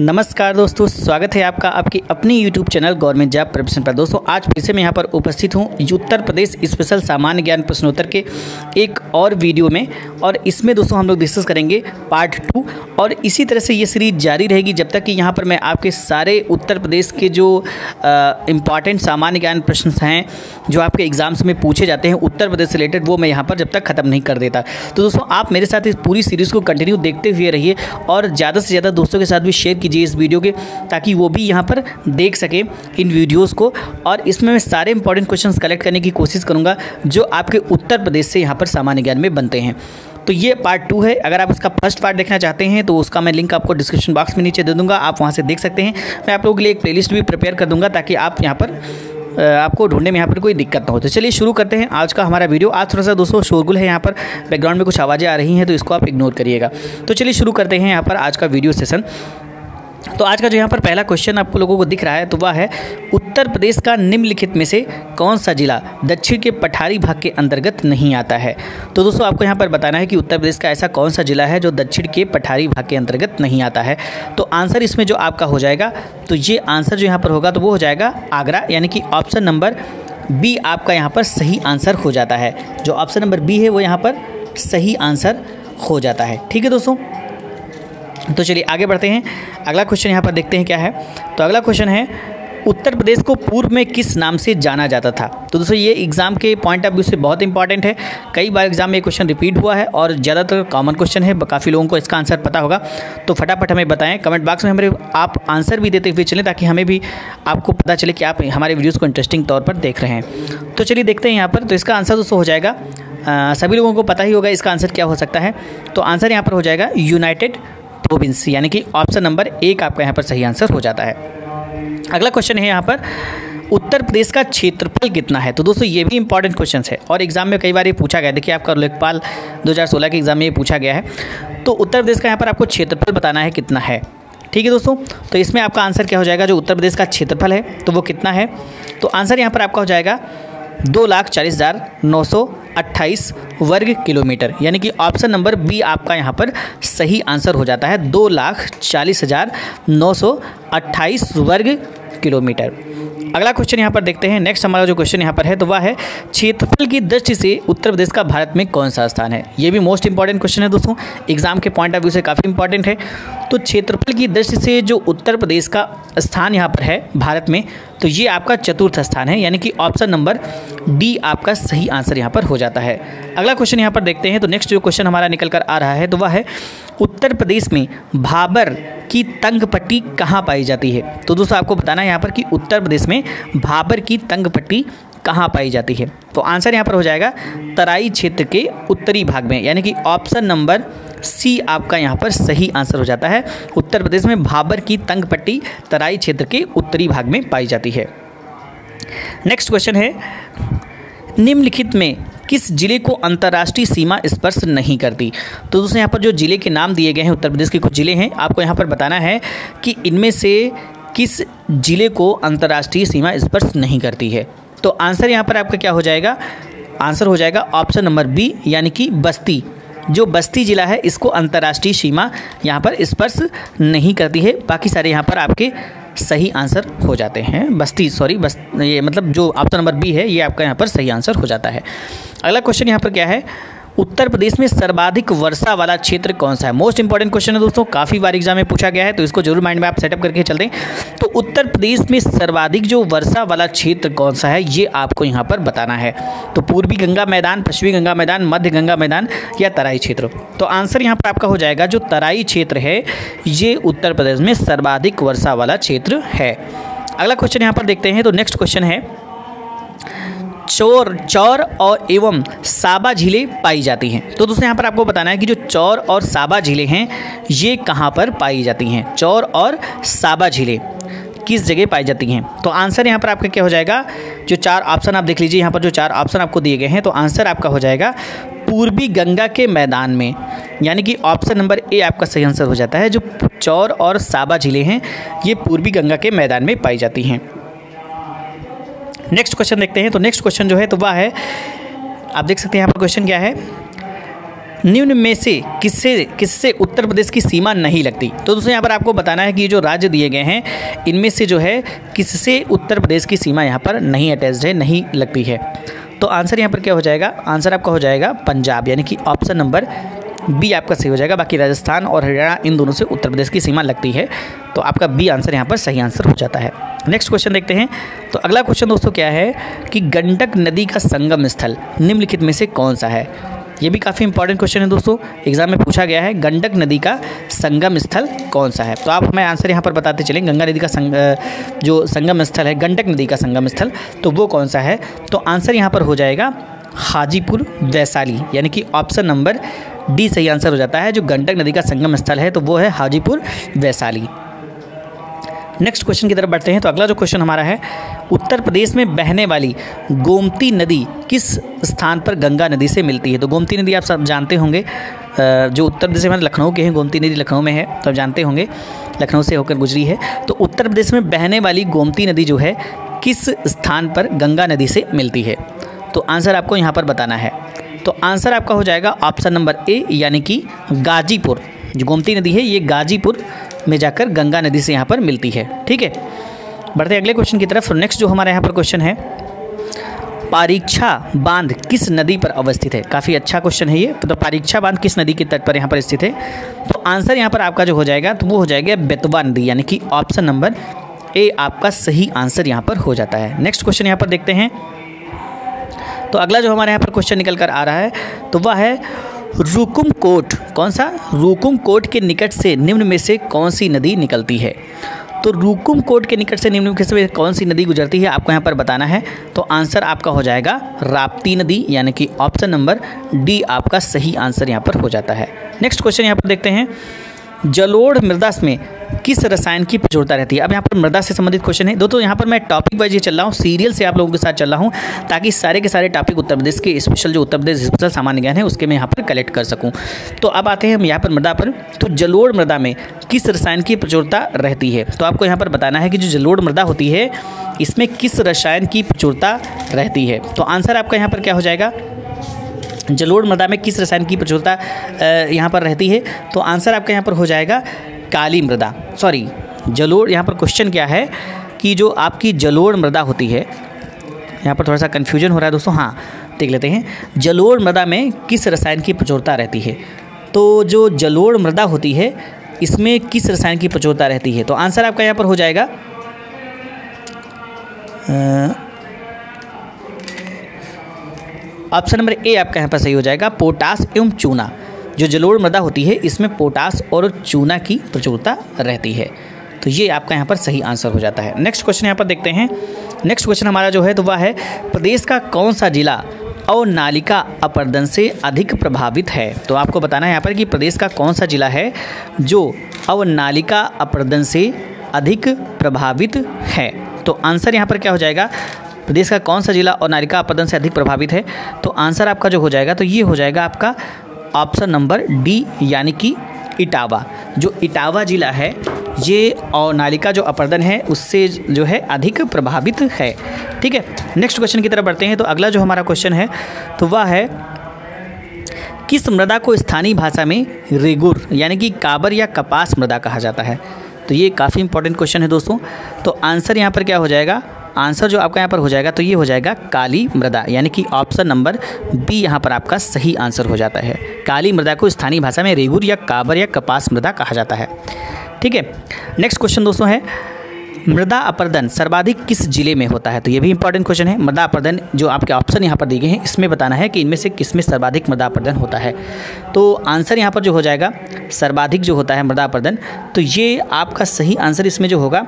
नमस्कार दोस्तों, स्वागत है आपका आपकी अपनी YouTube channel government job preparation पर। दोस्तों, आज फिर से मैं यहाँ पर उपस्थित हूँ उत्तर प्रदेश स्पेशल सामान्य ज्ञान प्रश्नोत्तर के एक और वीडियो में। और इसमें दोस्तों, हम लोग डिस्कस करेंगे पार्ट टू। और इसी तरह से ये सीरीज़ जारी रहेगी जब तक कि यहाँ पर मैं आपके सारे उत्तर प्रदेश के जो इंपॉर्टेंट सामान्य ज्ञान प्रश्न हैं, जो आपके एग्ज़ाम्स में पूछे जाते हैं, उत्तर प्रदेश रिलेटेड वो मैं यहाँ पर जब तक ख़त्म नहीं कर देता। तो दोस्तों, आप मेरे साथ इस पूरी सीरीज़ को कंटिन्यू देखते हुए रहिए और ज़्यादा से ज़्यादा दोस्तों के साथ भी शेयर इस वीडियो के, ताकि वो भी यहाँ पर देख सकें इन वीडियोज़ को। और इसमें मैं सारे इंपॉर्टेंट क्वेश्चन कलेक्ट करने की कोशिश करूँगा, जो आपके उत्तर प्रदेश से यहाँ पर सामान्य ज्ञान में बनते हैं। तो ये पार्ट टू है। अगर आप इसका फ़र्स्ट पार्ट देखना चाहते हैं तो उसका मैं लिंक आपको डिस्क्रिप्शन बॉक्स में नीचे दे दूँगा। आप वहाँ से देख सकते हैं। मैं आप लोगों के लिए एक प्लेलिस्ट भी प्रिपेयर कर दूँगा, ताकि आप यहाँ पर आपको ढूँढने में यहाँ पर कोई दिक्कत ना हो। तो चलिए शुरू करते हैं। आज का हमारा वीडियो आज थोड़ा सा दोस्तों शोरगुल है यहाँ पर। बैकग्राउंड में कुछ आवाज़ें आ रही हैं तो इसको आप इग्नोर करिएगा। तो चलिए शुरू करते हैं यहाँ पर आज का वीडियो सेशन तो आज का जो यहाँ पर पहला क्वेश्चन आपको लोगों को दिख रहा है तो वह है, उत्तर प्रदेश का निम्नलिखित में से कौन सा जिला दक्षिण के पठारी भाग के अंतर्गत नहीं आता है? तो दोस्तों, आपको यहाँ पर बताना है कि उत्तर प्रदेश का ऐसा कौन सा जिला है जो दक्षिण के पठारी भाग के अंतर्गत नहीं आता है। तो आंसर इसमें जो आपका हो जाएगा तो ये आंसर जो यहाँ पर होगा तो वो हो जाएगा आगरा, यानी कि ऑप्शन नंबर बी आपका यहाँ पर सही आंसर हो जाता है। जो ऑप्शन नंबर बी है, वो यहाँ पर सही आंसर हो जाता है। ठीक है दोस्तों? तो चलिए आगे बढ़ते हैं। अगला क्वेश्चन यहाँ पर देखते हैं क्या है। तो अगला क्वेश्चन है, उत्तर प्रदेश को पूर्व में किस नाम से जाना जाता था? तो दोस्तों, ये एग्ज़ाम के पॉइंट ऑफ़ व्यू से बहुत इंपॉर्टेंट है। कई बार एग्ज़ाम में ये क्वेश्चन रिपीट हुआ है और ज़्यादातर कॉमन क्वेश्चन है, काफ़ी लोगों को इसका आंसर पता होगा। तो फटाफट हमें बताएँ। कमेंट बॉक्स में हमारे आप आंसर भी देते हुए चलें ताकि हमें भी आपको पता चले कि आप हमारे वीडियोज़ को इंटरेस्टिंग तौर पर देख रहे हैं। तो चलिए देखते हैं यहाँ पर। तो इसका आंसर दोस्तों हो जाएगा। सभी लोगों को पता ही होगा इसका आंसर क्या हो सकता है। तो आंसर यहाँ पर हो जाएगा यूनाइटेड प्रोविंस यानी कि ऑप्शन नंबर एक आपका यहाँ पर सही आंसर हो जाता है। अगला क्वेश्चन है यहाँ पर, उत्तर प्रदेश का क्षेत्रफल कितना है? तो दोस्तों, ये भी इंपॉर्टेंट क्वेश्चन है। और एग्ज़ाम में कई बार ये पूछा गया, देखिए आपका लेखपाल 2016 के एग्ज़ाम में ये पूछा गया है। तो उत्तर प्रदेश का यहाँ पर आपको क्षेत्रफल बताना है कितना है। ठीक है दोस्तों? तो इसमें आपका आंसर क्या हो जाएगा? जो उत्तर प्रदेश का क्षेत्रफल है तो वो कितना है? तो आंसर यहाँ पर आपका हो जाएगा दो लाख चालीस हज़ार नौ सौ अट्ठाईस वर्ग किलोमीटर, यानी कि ऑप्शन नंबर बी आपका यहाँ पर सही आंसर हो जाता है, दो लाख चालीस हज़ार नौ सौ अट्ठाईस वर्ग किलोमीटर। अगला क्वेश्चन यहाँ पर देखते हैं। नेक्स्ट हमारा जो क्वेश्चन यहाँ पर है तो वह है, क्षेत्रफल की दृष्टि से उत्तर प्रदेश का भारत में कौन सा स्थान है? ये भी मोस्ट इंपॉर्टेंट क्वेश्चन है दोस्तों। एग्ज़ाम के पॉइंट ऑफ़ व्यू से काफ़ी इंपॉर्टेंट है। तो क्षेत्रफल की दृष्टि से जो उत्तर प्रदेश का स्थान यहाँ पर है, भारत में तो ये आपका चतुर्थ स्थान है, यानी कि ऑप्शन नंबर डी आपका सही आंसर यहाँ पर हो जाता है। अगला क्वेश्चन यहाँ पर देखते हैं तो नेक्स्ट जो क्वेश्चन हमारा निकल कर आ रहा है तो वह है, उत्तर प्रदेश में भाबर की तंग पट्टी कहाँ पाई जाती है? तो दोस्तों, आपको बताना है यहाँ पर कि उत्तर प्रदेश में भाबर की तंग पट्टी कहाँ पाई जाती है? तो आंसर यहाँ पर हो जाएगा, तराई क्षेत्र के उत्तरी भाग में, यानी कि ऑप्शन नंबर सी आपका यहाँ पर सही आंसर हो जाता है। उत्तर प्रदेश में भाबर की तंग पट्टी तराई क्षेत्र के उत्तरी भाग में पाई जाती है। नेक्स्ट क्वेश्चन है, निम्नलिखित में किस ज़िले को अंतर्राष्ट्रीय सीमा स्पर्श नहीं करती? तो दोस्तों, यहाँ पर जो ज़िले के नाम दिए गए हैं, उत्तर प्रदेश के कुछ ज़िले हैं, आपको यहाँ पर बताना है कि इनमें से किस ज़िले को अंतर्राष्ट्रीय सीमा स्पर्श नहीं करती है। तो आंसर यहाँ पर आपका क्या हो जाएगा? आंसर हो जाएगा ऑप्शन नंबर बी, यानी कि बस्ती। जो बस्ती ज़िला है, इसको अंतर्राष्ट्रीय सीमा यहाँ पर स्पर्श नहीं करती है। बाकी सारे यहाँ पर आपके सही आंसर हो जाते हैं। बस्ती सॉरी बस, ये मतलब जो ऑप्शन नंबर बी है, ये आपका यहाँ पर सही आंसर हो जाता है। अगला क्वेश्चन यहाँ पर क्या है? उत्तर प्रदेश में सर्वाधिक वर्षा वाला क्षेत्र कौन सा है? मोस्ट इंपॉर्टेंट क्वेश्चन है दोस्तों, काफ़ी बार एग्ज़ाम में पूछा गया है तो इसको ज़रूर माइंड में आप सेटअप करके चलते हैं। तो उत्तर प्रदेश में सर्वाधिक जो वर्षा वाला क्षेत्र कौन सा है, ये आपको यहाँ पर बताना है। तो पूर्वी गंगा मैदान, पश्चिमी गंगा मैदान, मध्य गंगा मैदान या तराई क्षेत्र? तो आंसर यहाँ पर आपका हो जाएगा, जो तराई क्षेत्र है, ये उत्तर प्रदेश में सर्वाधिक वर्षा वाला क्षेत्र है। अगला क्वेश्चन यहाँ पर देखते हैं तो नेक्स्ट क्वेश्चन है चौर चौर और एवं साबा झीलें पाई जाती हैं। तो दोस्तों, यहाँ पर आपको बताना है कि जो चौर और साबा झीलें हैं, ये कहाँ पर पाई जाती हैं? चौर और साबा झीलें किस जगह पाई जाती हैं? तो आंसर यहाँ पर आपका क्या हो जाएगा? जो चार ऑप्शन आप देख लीजिए, यहाँ पर जो चार ऑप्शन आपको दिए गए हैं तो आंसर आपका हो जाएगा पूर्वी गंगा के मैदान में। यानी कि ऑप्शन नंबर ए आपका सही आंसर हो जाता है, जो चौर और साबा झीलें हैं, ये पूर्वी गंगा के मैदान में पाई जाती हैं। नेक्स्ट क्वेश्चन देखते हैं तो नेक्स्ट क्वेश्चन जो है तो वह है, आप देख सकते हैं यहाँ पर क्वेश्चन क्या है? निम्न में से किससे किससे उत्तर प्रदेश की सीमा नहीं लगती? तो दोस्तों, यहाँ पर आपको बताना है कि जो राज्य दिए गए हैं, इनमें से जो है, किससे उत्तर प्रदेश की सीमा यहाँ पर नहीं अटैच्ड है, नहीं लगती है? तो आंसर यहाँ पर क्या हो जाएगा? आंसर आपका हो जाएगा पंजाब, यानी कि ऑप्शन नंबर बी आपका सही हो जाएगा, बाकी राजस्थान और हरियाणा, इन दोनों से उत्तर प्रदेश की सीमा लगती है। तो आपका बी आंसर यहाँ पर सही आंसर हो जाता है। नेक्स्ट क्वेश्चन देखते हैं। तो अगला क्वेश्चन दोस्तों क्या है कि गंडक नदी का संगम स्थल निम्नलिखित में से कौन सा है? ये भी काफ़ी इंपॉर्टेंट क्वेश्चन है दोस्तों। एग्ज़ाम में पूछा गया है, गंडक नदी का संगम स्थल कौन सा है? तो आप हमें आंसर यहाँ पर बताते चलें। गंगा नदी का संग जो संगम स्थल है, गंडक नदी का संगम स्थल तो वो कौन सा है? तो आंसर यहाँ पर हो जाएगा हाजीपुर वैशाली यानी कि ऑप्शन नंबर डी सही आंसर हो जाता है, जो गंडक नदी का संगम स्थल है तो वो है हाजीपुर वैशाली। नेक्स्ट क्वेश्चन की तरफ़ बढ़ते हैं तो अगला जो क्वेश्चन हमारा है, उत्तर प्रदेश में बहने वाली गोमती नदी किस स्थान पर गंगा नदी से मिलती है? तो गोमती नदी आप सब जानते होंगे जो उत्तर प्रदेश में लखनऊ के हैं, गोमती नदी लखनऊ में है तो आप जानते होंगे, लखनऊ से होकर गुजरी है। तो उत्तर प्रदेश में बहने वाली गोमती नदी जो है, किस स्थान पर गंगा नदी से मिलती है? तो आंसर आपको यहाँ पर बताना है। तो आंसर आपका हो जाएगा ऑप्शन नंबर ए, यानी कि गाजीपुर। जो गोमती नदी है, ये गाजीपुर में जाकर गंगा नदी से यहाँ पर मिलती है। ठीक है? बढ़ते अगले क्वेश्चन की तरफ़। नेक्स्ट जो हमारे यहाँ पर क्वेश्चन है, पारीक्षा बाँध किस नदी पर अवस्थित है? काफ़ी अच्छा क्वेश्चन है ये। तो पारीक्षा बाँध किस नदी के तट पर यहाँ पर स्थित है? तो आंसर यहाँ पर आपका जो हो जाएगा तो वो हो जाएगा बेतवा नदी, यानी कि ऑप्शन नंबर ए आपका सही आंसर यहाँ पर हो जाता है। नेक्स्ट क्वेश्चन यहाँ पर देखते हैं। तो अगला जो हमारे यहाँ पर क्वेश्चन निकल कर आ रहा है तो वह है रुकुम कोट कौन सा? रुकुम कोट के निकट से निम्न में से कौन सी नदी निकलती है? तो रुकुम कोट के निकट से निम्न से कौन सी नदी गुजरती है, आपको यहाँ पर बताना है। तो आंसर आपका हो जाएगा राप्ती नदी, यानी कि ऑप्शन नंबर डी आपका सही आंसर यहाँ पर हो जाता है। नेक्स्ट क्वेश्चन यहाँ पर देखते हैं। जलोढ़ मृदा में किस रसायन की प्रचुरता रहती है। अब यहाँ पर मृदा से संबंधित क्वेश्चन है। दोस्तों, यहाँ पर मैं टॉपिक वाइज ये चल रहा हूँ। सीरियल से आप लोगों के साथ चल रहा हूँ, ताकि सारे के सारे टॉपिक उत्तर प्रदेश के स्पेशल जो उत्तर प्रदेश स्पेशल सामान्य ज्ञान है, उसके मैं यहाँ पर कलेक्ट कर सकूँ। तो अब आते हैं हम यहाँ पर मृदा पर। तो जलोड़ मृदा में किस रसायन की प्रचुरता रहती है? तो आपको यहाँ पर बताना है कि जो जलोड़ मृदा होती है, इसमें किस रसायन की प्रचुरता रहती है? तो आंसर आपका यहाँ पर क्या हो जाएगा? जलोड़ मृदा में किस रसायन की प्रचुरता यहाँ पर रहती है? तो आंसर आपका यहाँ पर हो जाएगा काली मृदा। सॉरी जलोढ़, यहाँ पर क्वेश्चन क्या है कि जो आपकी जलोढ़ मृदा होती है, यहाँ पर थोड़ा सा कन्फ्यूज़न हो रहा है दोस्तों हाँ देख लेते हैं। जलोढ़ मृदा में किस रसायन की प्रचुरता रहती है? तो जो जलोढ़ मृदा होती है, इसमें किस रसायन की प्रचुरता रहती है? तो आंसर आपका यहाँ पर हो जाएगा। ऑप्शन नंबर ए आपका यहाँ पर सही हो जाएगा पोटास एवं चूना। जो जलोढ़ मृदा होती है, इसमें पोटास और चूना की प्रचुरता रहती है। तो ये आपका यहाँ पर सही आंसर हो जाता है। नेक्स्ट क्वेश्चन यहाँ पर देखते हैं। नेक्स्ट क्वेश्चन हमारा जो है तो वह है, प्रदेश का कौन सा जिला और नालिका अपर्दन से अधिक प्रभावित है? तो आपको बताना है यहाँ पर कि प्रदेश का कौन सा जिला है जो अवनालिका अपर्दन से अधिक प्रभावित है? तो आंसर यहाँ पर क्या हो जाएगा? प्रदेश का कौन सा जिला और नालिका अपरदन से अधिक प्रभावित है? तो आंसर आपका जो हो जाएगा तो ये हो जाएगा आपका ऑप्शन नंबर डी, यानी कि इटावा। जो इटावा जिला है, ये और नालिका जो अपर्दन है, उससे जो है अधिक प्रभावित है। ठीक है? नेक्स्ट क्वेश्चन की तरफ़ बढ़ते हैं तो अगला जो हमारा क्वेश्चन है तो वह है, किस मृदा को स्थानीय भाषा में रेगुर, यानी कि काबर या कपास मृदा कहा जाता है? तो ये काफ़ी इंपॉर्टेंट क्वेश्चन है दोस्तों। तो आंसर यहाँ पर क्या हो जाएगा? आंसर जो आपका यहाँ पर हो जाएगा तो ये हो जाएगा काली मृदा, यानी कि ऑप्शन नंबर बी यहाँ पर आपका सही आंसर हो जाता है। काली मृदा को स्थानीय भाषा में रेगुर या काबर या कपास मृदा कहा जाता है। ठीक है नेक्स्ट क्वेश्चन दोस्तों है, मृदा अपर्दन सर्वाधिक किस ज़िले में होता है? तो ये भी इंपॉर्टेंट क्वेश्चन है। मृदा अपर्दन जो आपके ऑप्शन यहाँ पर दिए गए हैं, इसमें बताना है कि इनमें से किसमें सर्वाधिक मृदा अपर्दन होता है। तो आंसर यहाँ पर जो हो जाएगा, सर्वाधिक जो होता है मृदा अपर्दन तो ये आपका सही आंसर इसमें जो होगा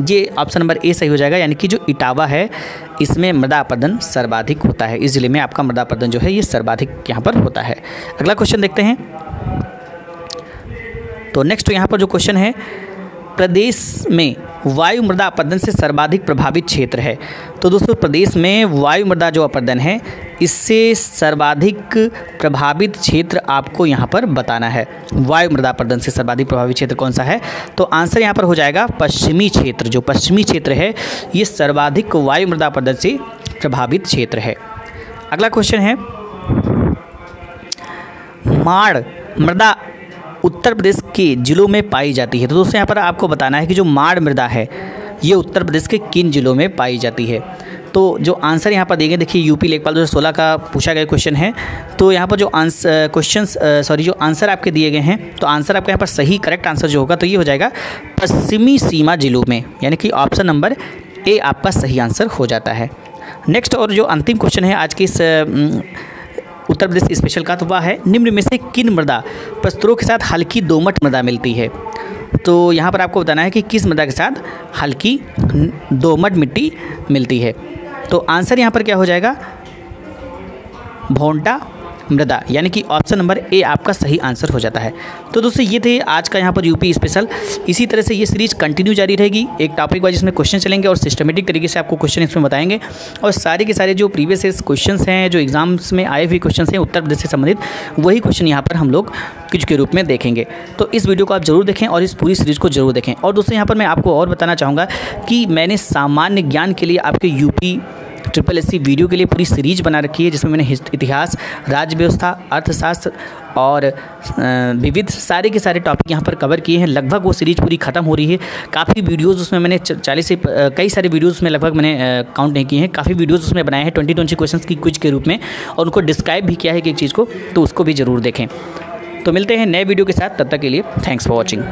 ये ऑप्शन नंबर ए सही हो जाएगा, यानी कि जो इटावा है, इसमें मृदा अपर्दन सर्वाधिक होता है। इस ज़िले में आपका मृदा अपर्दन जो है, ये सर्वाधिक यहाँ पर होता है। अगला क्वेश्चन देखते हैं। तो नेक्स्ट यहाँ पर जो क्वेश्चन है प्रदेश में वायु मृदा अपर्दन से सर्वाधिक प्रभावित क्षेत्र है। तो दोस्तों, प्रदेश में वायु मृदा जो अपर्दन है, इससे सर्वाधिक प्रभावित क्षेत्र आपको यहाँ पर बताना है। वायु मृदा अपर्दन से सर्वाधिक प्रभावित क्षेत्र कौन सा है? तो आंसर यहाँ पर हो जाएगा पश्चिमी क्षेत्र। जो पश्चिमी क्षेत्र है, ये सर्वाधिक वायु मृदा अपर्दन से प्रभावित क्षेत्र है। अगला क्वेश्चन है, माड़ मृदा उत्तर प्रदेश के जिलों में पाई जाती है। तो दोस्तों, यहाँ पर आपको बताना है कि जो माड़ मृदा है, ये उत्तर प्रदेश के किन जिलों में पाई जाती है? तो जो आंसर यहाँ पर देंगे, देखिए, यूपी लेखपाल दो सोलह का पूछा गया क्वेश्चन है। तो यहाँ पर जो आंसर क्वेश्चन सॉरी जो आंसर आपके दिए गए हैं तो आंसर आपका यहाँ पर सही करेक्ट आंसर जो होगा तो ये हो जाएगा, पश्चिमी सीमा जिलों में, यानी कि ऑप्शन नंबर ए आपका सही आंसर हो जाता है। नेक्स्ट और जो अंतिम क्वेश्चन है आज के इस उत्तर प्रदेश स्पेशल का तो वह है। निम्न में से किन मृदा प्रस्तरों के साथ हल्की दोमट मृदा मिलती है? तो यहाँ पर आपको बताना है कि किस मृदा के साथ हल्की दोमट मिट्टी मिलती है। तो आंसर यहाँ पर क्या हो जाएगा? भोंटा मृदा, यानी कि ऑप्शन नंबर ए आपका सही आंसर हो जाता है। तो दोस्तों, ये थे आज का यहाँ पर यूपी स्पेशल इसी तरह से ये सीरीज़ कंटिन्यू जारी रहेगी। एक टॉपिक वाइज इसमें क्वेश्चन चलेंगे और सिस्टमेटिक तरीके से आपको क्वेश्चन इसमें बताएँगे। और सारे के सारे जो प्रीवियस क्वेश्चन हैं, जो एग्ज़ाम्स में आए हुए क्वेश्चन हैं, उत्तर प्रदेश से संबंधित, वही क्वेश्चन यहाँ पर हम लोग कुछ के रूप में देखेंगे। तो इस वीडियो को आप ज़रूर देखें और इस पूरी सीरीज़ को ज़रूर देखें। और दोस्तों, यहाँ पर मैं आपको और बताना चाहूँगा कि मैंने सामान्य ज्ञान के लिए आपके यूपी ट्रिपल एस वीडियो के लिए पूरी सीरीज़ बना रखी है, जिसमें मैंने इतिहास, राज्य व्यवस्था, अर्थशास्त्र और विविध सारे के सारे टॉपिक यहाँ पर कवर किए हैं। लगभग वो सीरीज़ पूरी ख़त्म हो रही है। काफ़ी वीडियोज़ उसमें मैंने चालीस से कई सारे वीडियोज़ में लगभग मैंने काउंट नहीं किए हैं। काफ़ी वीडियोज़ उसमें बनाए हैं ट्वेंटी ट्वेंटी क्वेश्चन की क्विज के रूप में, और उनको डिस्क्राइब भी किया है कि एक चीज़ को तो उसको भी ज़रूर देखें। तो मिलते हैं नए वीडियो के साथ, तब तक के लिए थैंक्स फॉर वॉचिंग